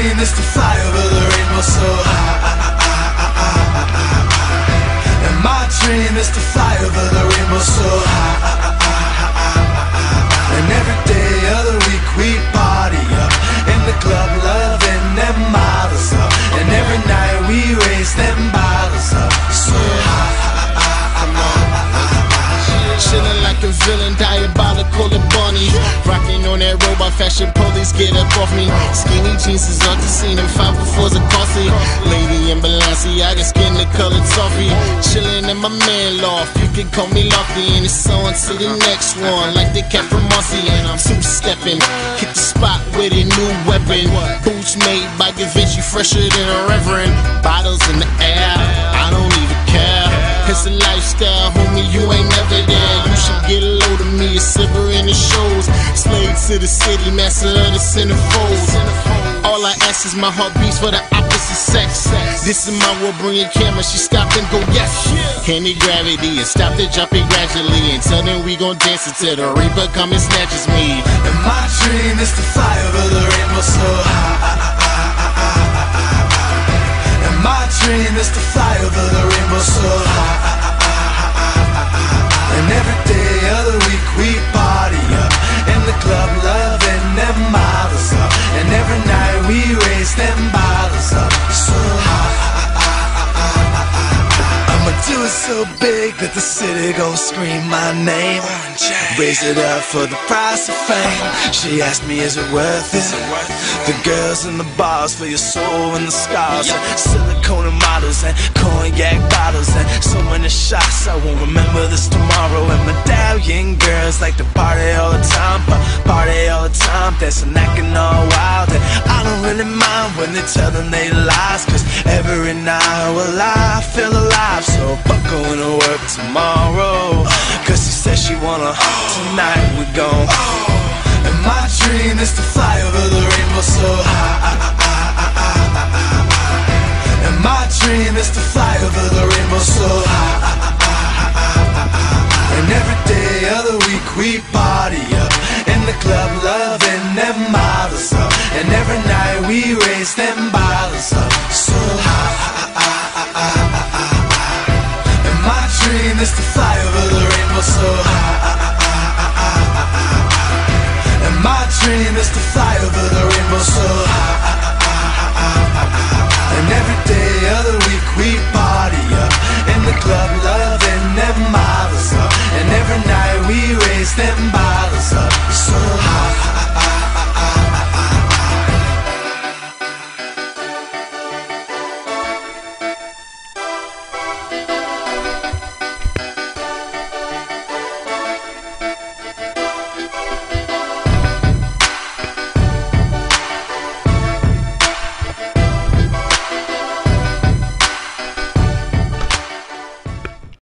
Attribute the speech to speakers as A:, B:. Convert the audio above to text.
A: Is to fly over the rainbow so high. And my dream is to fly over the rainbow so
B: get up off me. Skinny jeans is all to see them five befores are costly. Lady in Balenciaga, skin the color toffee. Chillin' in my man loft, you can call me Lofty. And it's on to the next one, like the cat from Mossy. And I'm two stepping, hit the spot with a new weapon. Boots made by Givenchy, fresher than a reverend. Bottles in the air, I don't even care. It's a lifestyle, homie, you ain't never there. You should get a load of me, a silver in the shows. Slave to the city, master of the centerfolds. All I ask is my heart beats for the opposite sex. This is my world, bring your camera, she stop and go, yes. Candy gravity and stop the jumping gradually. Until then, we gon' dance until the reaper come and snatches me.
A: And my dream is to fly over the rainbow so It so big that the city gon' scream my name. Raise it up for the price of fame. She asked me, is it worth it? The girls in the bars for your soul and the scars. And silicone and models and cognac bottles and so many shots. I won't remember this tomorrow. And medallion girls like to party all the time, but party all the time, dancing, acting to tell them they lies? Cause every night, well, I feel alive. So fuck going to work tomorrow. Cause she said she wanna, tonight we gon' And my dream is to fly over the rainbow so high And my dream is to fly over the rainbow so high. And every day of the week we party up In the club loving them models up. And every night we raise them bottles up so high. And my dream is to fly over the rainbow so high. And my dream is to fly.